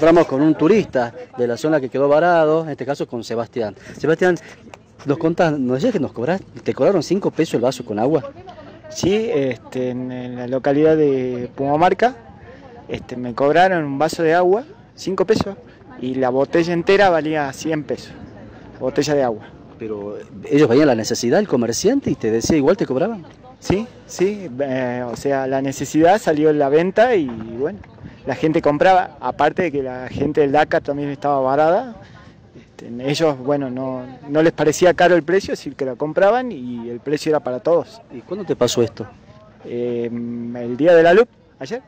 Encontramos con un turista de la zona que quedó varado, en este caso con Sebastián. Sebastián, nos contás, ¿nos decías que nos cobras, te cobraron 5 pesos el vaso con agua? Sí, este, en, en la localidad de Pumamarca este, me cobraron un vaso de agua, 5 pesos, y la botella entera valía 100 pesos, botella de agua. Pero ellos veían la necesidad, el comerciante, y te decía igual te cobraban. Sí, sí, eh, o sea, la necesidad salió en la venta y bueno, la gente compraba, aparte de que la gente del DACA también estaba varada, este, ellos, bueno, no, no les parecía caro el precio, decir, que la compraban y el precio era para todos. ¿Y cuándo te pasó esto? Eh, el día de la luz, ayer.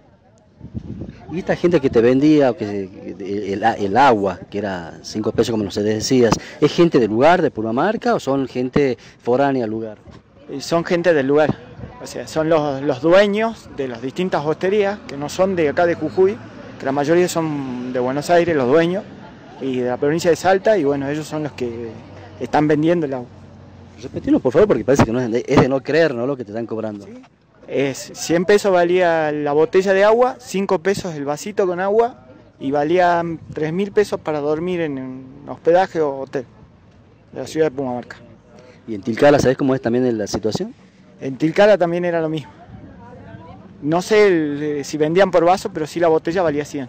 Y esta gente que te vendía que, el, el, agua, que era 5 pesos como nos decías, ¿es gente del lugar, de Purmamarca, o son gente foránea al lugar? Son gente del lugar, o sea, son los, los dueños de las distintas hosterías, que no son de acá de Jujuy, que la mayoría son de Buenos Aires, los dueños, y de la provincia de Salta, y bueno, ellos son los que están vendiendo el agua. Repetilo por favor, porque parece que no es de, es de no creer ¿no? lo que te están cobrando. ¿Sí? Es 100 pesos valía la botella de agua, 5 pesos el vasito con agua y valía 3 mil pesos para dormir en un hospedaje o hotel de la ciudad de Pumamarca. ¿Y en Tilcala sabes cómo es también la situación? En Tilcala también era lo mismo. No sé el, si vendían por vaso, pero sí la botella valía 100.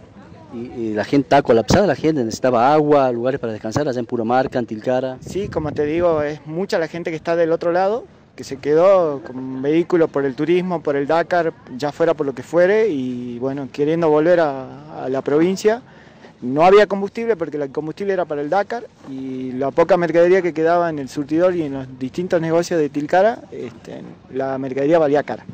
¿Y, ¿Y, la gente está colapsada? ¿La gente necesitaba agua, lugares para descansar allá en Pumamarca, en Tilcara? Sí, como te digo, es mucha la gente que está del otro lado, que se quedó con vehículo por el turismo, por el Dakar, ya fuera por lo que fuere, y bueno, queriendo volver a, a la provincia. No había combustible porque el combustible era para el Dakar y la poca mercadería que quedaba en el surtidor y en los distintos negocios de Tilcara, este, la mercadería valía cara.